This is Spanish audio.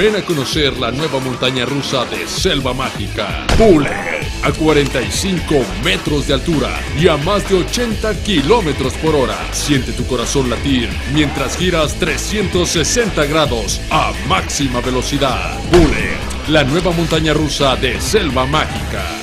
Ven a conocer la nueva montaña rusa de Selva Mágica. Bullet, a 45 metros de altura y a más de 80 kilómetros por hora. Siente tu corazón latir mientras giras 360 grados a máxima velocidad. Bullet, la nueva montaña rusa de Selva Mágica.